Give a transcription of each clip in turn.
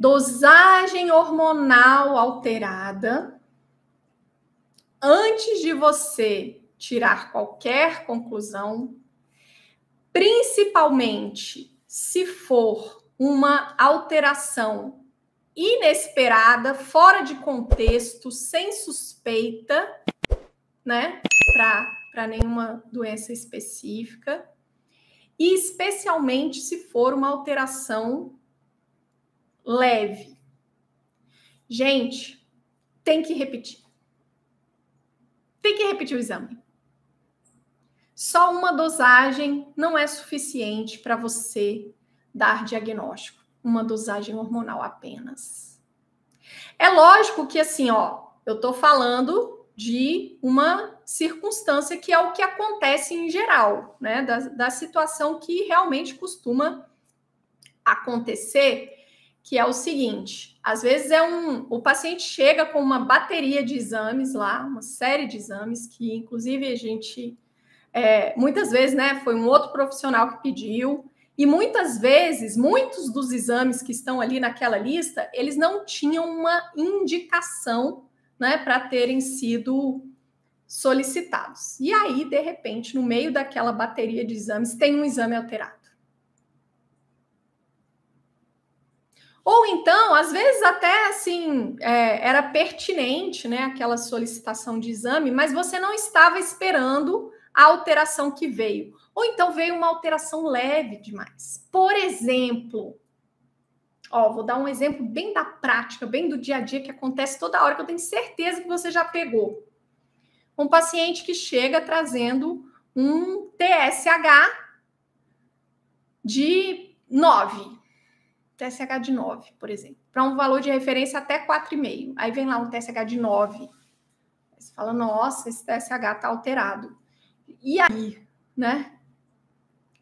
dosagem hormonal alterada, antes de você tirar qualquer conclusão, principalmente se for uma alteração inesperada, fora de contexto, sem suspeita, né, para nenhuma doença específica, e especialmente se for uma alteração leve. Gente, tem que repetir. Tem que repetir o exame. Só uma dosagem não é suficiente para você dar diagnóstico. Uma dosagem hormonal apenas. É lógico que assim, ó, eu estou falando de uma circunstância que é o que acontece em geral, né? Da, da situação que realmente costuma acontecer que é o seguinte: às vezes é um, o paciente chega com uma bateria de exames lá, uma série de exames que, inclusive, a gente é, muitas vezes, né, foi um outro profissional que pediu. E muitas vezes, muitos dos exames que estão ali naquela lista, eles não tinham uma indicação, né, para terem sido solicitados. E aí, de repente, no meio daquela bateria de exames, tem um exame alterado. Ou então, às vezes até assim, é, era pertinente, né, aquela solicitação de exame, mas você não estava esperando a alteração que veio. Ou então veio uma alteração leve demais. Por exemplo, ó, vou dar um exemplo bem da prática, bem do dia a dia que acontece toda hora, que eu tenho certeza que você já pegou. Um paciente que chega trazendo um TSH de 9, TSH de 9, por exemplo, para um valor de referência até 4,5. Aí vem lá um TSH de 9. Você fala, nossa, esse TSH está alterado. E aí, né?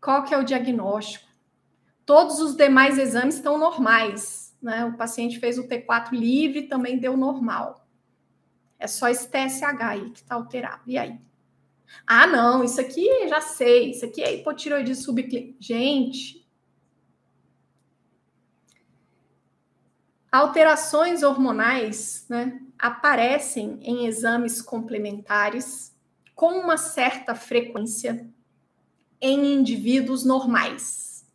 Qual que é o diagnóstico? Todos os demais exames estão normais, né? O paciente fez o T4 livre, também deu normal. É só esse TSH aí que está alterado. E aí? Ah, não, isso aqui já sei, isso aqui é hipotiroidismo subclínica. Gente, Alterações hormonais né, aparecem em exames complementares com uma certa frequência em indivíduos normais.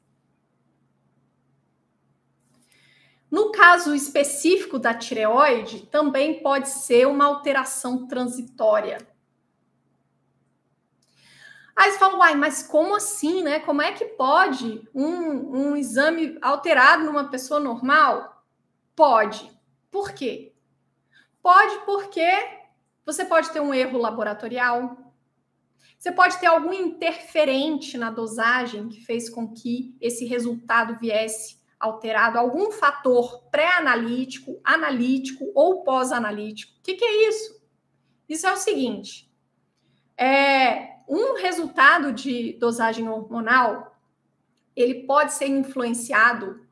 No caso específico da tireoide, também pode ser uma alteração transitória. Aí você fala, uai, mas como assim, né? Como é que pode um, um exame alterado numa pessoa normal? Pode. Por quê? Pode porque você pode ter um erro laboratorial. Você pode ter algum interferente na dosagem que fez com que esse resultado viesse alterado, algum fator pré-analítico, analítico ou pós-analítico. O que, que, é isso? Isso é o seguinte: é, um resultado de dosagem hormonal ele pode ser influenciado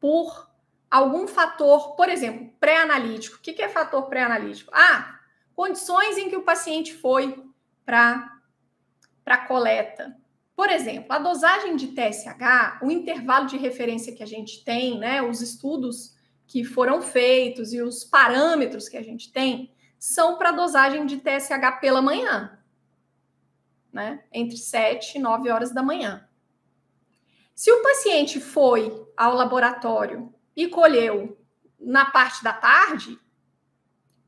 por algum fator, por exemplo, pré-analítico. O que é fator pré-analítico? Ah, condições em que o paciente foi para a coleta. Por exemplo, a dosagem de TSH, o intervalo de referência que a gente tem, né, os estudos que foram feitos e os parâmetros que a gente tem são para dosagem de TSH pela manhã, né, entre 7 e 9 horas da manhã. Se o paciente foi ao laboratório e colheu na parte da tarde,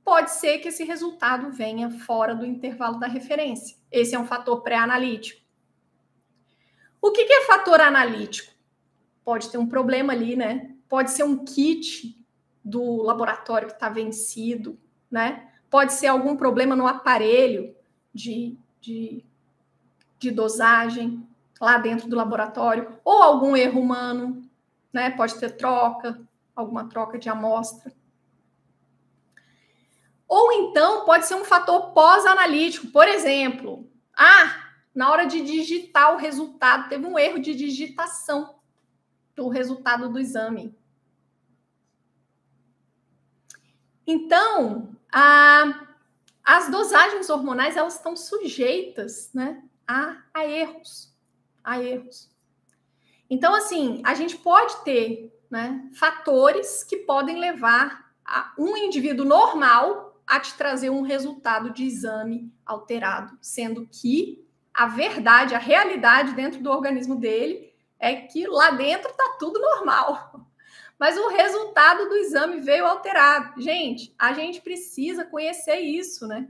pode ser que esse resultado venha fora do intervalo da referência. Esse é um fator pré-analítico. O que, é fator analítico? Pode ter um problema ali, né? Pode ser um kit do laboratório que está vencido, né? Pode ser algum problema no aparelho de, de, de dosagem lá dentro do laboratório, ou algum erro humano, né? Pode ter troca, alguma troca de amostra. Ou então pode ser um fator pós-analítico, por exemplo, ah, na hora de digitar o resultado, teve um erro de digitação do resultado do exame. Então, a, as dosagens hormonais elas estão sujeitas, né, a, a erros, a erros. Então, assim, a gente pode ter né, fatores que podem levar a um indivíduo normal a te trazer um resultado de exame alterado, sendo que a verdade, a realidade dentro do organismo dele é que lá dentro está tudo normal. Mas o resultado do exame veio alterado. Gente, a gente precisa conhecer isso, né?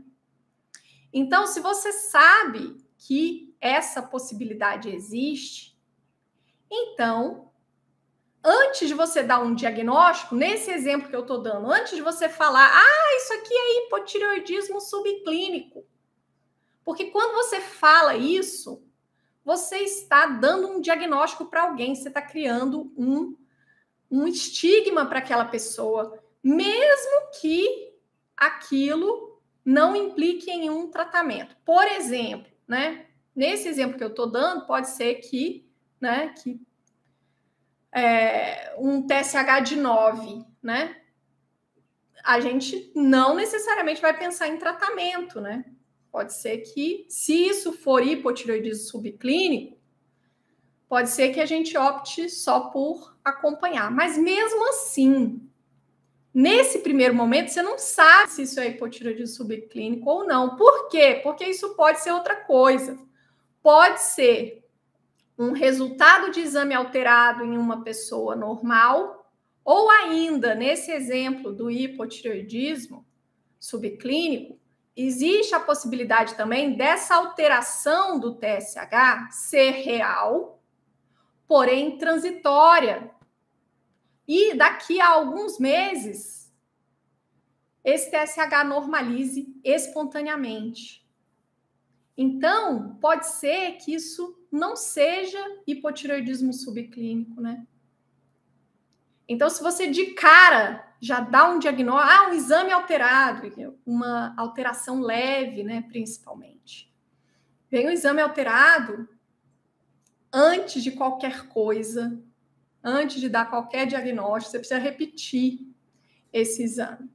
Então, se você sabe que essa possibilidade existe, então, antes de você dar um diagnóstico, nesse exemplo que eu estou dando, antes de você falar, ah, isso aqui é hipotireoidismo subclínico. Porque quando você fala isso, você está dando um diagnóstico para alguém, você está criando um, um estigma para aquela pessoa, mesmo que aquilo não implique em um tratamento. Por exemplo, né? Nesse exemplo que eu estou dando, pode ser que, né, que é, um TSH de 9, né? A gente não necessariamente vai pensar em tratamento, né? Pode ser que, se isso for hipotireoidismo subclínico, pode ser que a gente opte só por acompanhar. Mas mesmo assim, nesse primeiro momento, você não sabe se isso é hipotireoidismo subclínico ou não. Por quê? Porque isso pode ser outra coisa. Pode ser um resultado de exame alterado em uma pessoa normal, ou ainda, nesse exemplo do hipotireoidismo subclínico, existe a possibilidade também dessa alteração do TSH ser real, porém transitória. E daqui a alguns meses, esse TSH normalize espontaneamente. Então, pode ser que isso não seja hipotireoidismo subclínico, né? Então, se você de cara já dá um diagnóstico, ah, um exame alterado, uma alteração leve, né, principalmente. Vem o exame alterado antes de qualquer coisa, antes de dar qualquer diagnóstico, você precisa repetir esse exame.